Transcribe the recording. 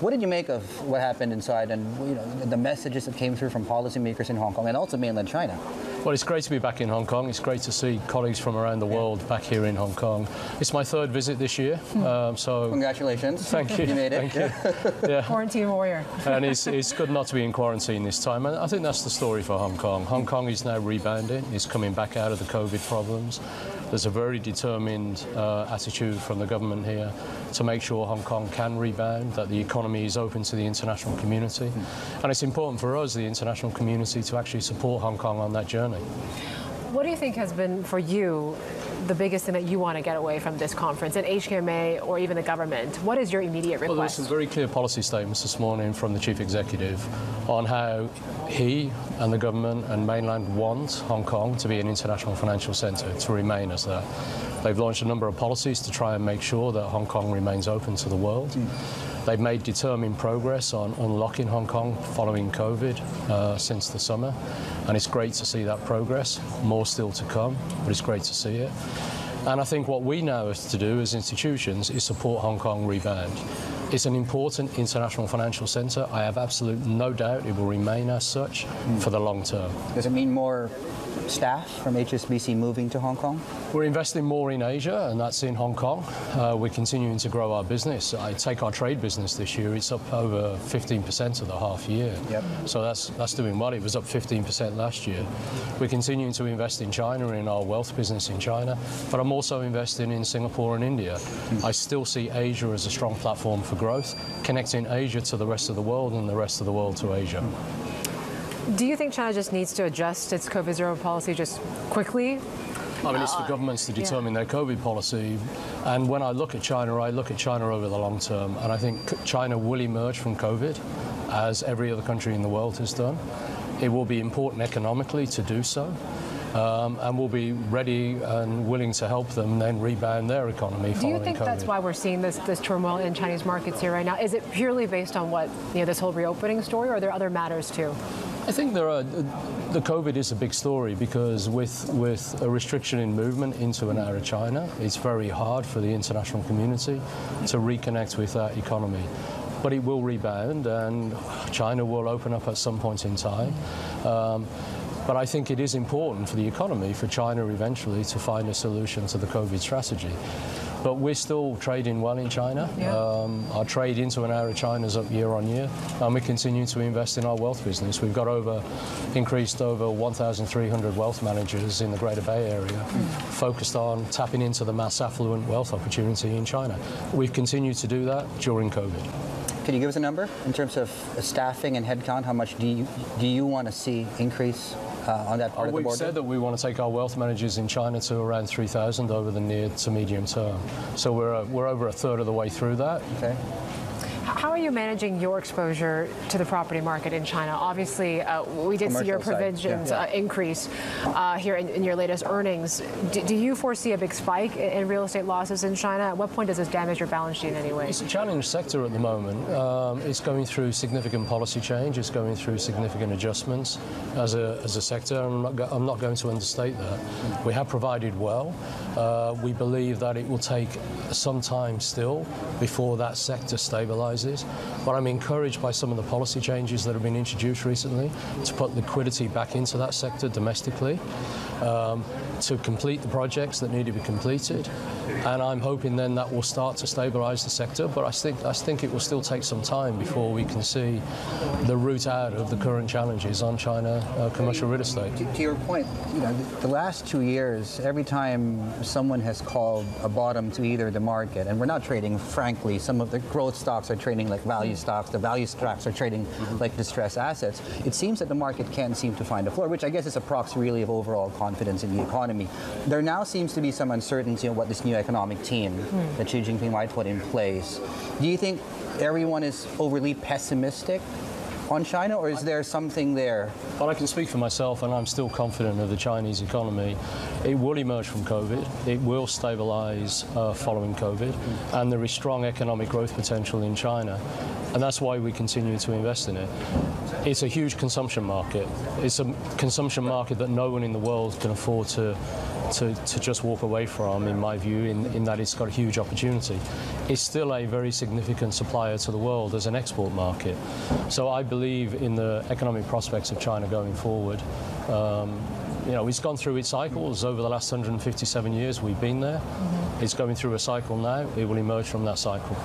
What did you make of what happened inside and you know, the messages that came through from policymakers in Hong Kong and also mainland China? Well, it's great to be back in Hong Kong. It's great to see colleagues from around the world back here in Hong Kong. It's my third visit this year, um, so Congratulations. thank you. You made it. Thank you. Yeah. Quarantine warrior. and it's, it's good not to be in quarantine this time. And I think that's the story for Hong Kong. Hong Kong is now rebounding. It's coming back out of the COVID problems. There's a very determined uh, attitude from the government here to make sure Hong Kong can rebound, that the economy is open to the international community. And it's important for us, the international community, to actually support Hong Kong on that journey. What do you think has been for you the biggest thing that you want to get away from this conference and HKMA or even the government? What is your immediate request? Well, there's some very clear policy statements this morning from the chief executive on how he and the government and mainland want Hong Kong to be an international financial centre, to remain as that. They've launched a number of policies to try and make sure that Hong Kong remains open to the world. They've made determined progress on unlocking Hong Kong following COVID uh, since the summer, and it's great to see that progress. More still to come, but it's great to see it. And I think what we now have to do as institutions is support Hong Kong rebound. It's an important international financial centre. I have absolute no doubt it will remain as such for the long term. Does it mean more staff from HSBC moving to Hong Kong? We're investing more in Asia, and that's in Hong Kong. Uh, we're continuing to grow our business. I take our trade business this year; it's up over 15% of the half year. Yep. So that's that's doing well. It was up 15% last year. We're continuing to invest in China in our wealth business in China, but I'm also investing in Singapore and India. I still see Asia as a strong platform for growth, connecting Asia to the rest of the world and the rest of the world to Asia. Do you think China just needs to adjust its COVID zero policy just quickly? I mean, it's for governments to determine their COVID policy. And when I look at China, I look at China over the long term. And I think China will emerge from COVID, as every other country in the world has done. It will be important economically to do so. Um, and we'll be ready and willing to help them then rebound their economy Do you think COVID. that's why we're seeing this this turmoil in Chinese markets here right now? Is it purely based on what you know this whole reopening story, or are there other matters too? I think there are. The COVID is a big story because with with a restriction in movement into and out of China, it's very hard for the international community to reconnect with that economy. But it will rebound, and China will open up at some point in time. Um, but I think it is important for the economy, for China eventually, to find a solution to the COVID strategy. But we're still trading well in China. Yeah. Um, our trade into and out of China is up year on year, and we continue to invest in our wealth business. We've got over increased over 1,300 wealth managers in the Greater Bay Area, focused on tapping into the mass affluent wealth opportunity in China. We've continued to do that during COVID. Can you give us a number in terms of staffing and headcount? How much do you do you want to see increase uh, on that part of the We've said that we want to take our wealth managers in China to around 3,000 over the near to medium term. So we're, uh, we're over a third of the way through that. Okay. How are you managing your exposure to the property market in China? Obviously, uh, we did see your provisions yeah. uh, increase uh, here in, in your latest earnings. Do, do you foresee a big spike in, in real estate losses in China? At what point does this damage your balance sheet in any way? It's a challenged sector at the moment. Um, it's going through significant policy change. It's going through significant adjustments as a, as a sector. I'm not, go- I'm not going to understate that. We have provided well. Uh, we believe that it will take some time still before that sector stabilises. But I'm encouraged by some of the policy changes that have been introduced recently to put liquidity back into that sector domestically, um, to complete the projects that need to be completed. And I'm hoping then that will start to stabilise the sector. But I think I think it will still take some time before we can see the route out of the current challenges on China uh, commercial real estate. To, to your point, you know, the, the last two years, every time someone has called a bottom to either the market, and we're not trading, frankly, some of the growth stocks are trading like value stocks, the value stocks are trading like distressed assets. It seems that the market can't seem to find a floor, which I guess is a proxy really of overall confidence in the economy. There now seems to be some uncertainty on what this new economic team that Xi Jinping might put in place. Do you think everyone is overly pessimistic on China, or is there something there Well, I can speak for myself, and I'm still confident of the Chinese economy. It will emerge from COVID. It will stabilise uh, following COVID, and there is strong economic growth potential in China, and that's why we continue to invest in it. It's a huge consumption market. It's a consumption market that no one in the world can afford to to, to just walk away from, in my view, in, in that it's got a huge opportunity. It's still a very significant supplier to the world as an export market. So I believe in the economic prospects of China going forward. Um, you know, it's gone through its cycles over the last 157 years we've been there. It's going through a cycle now. It will emerge from that cycle.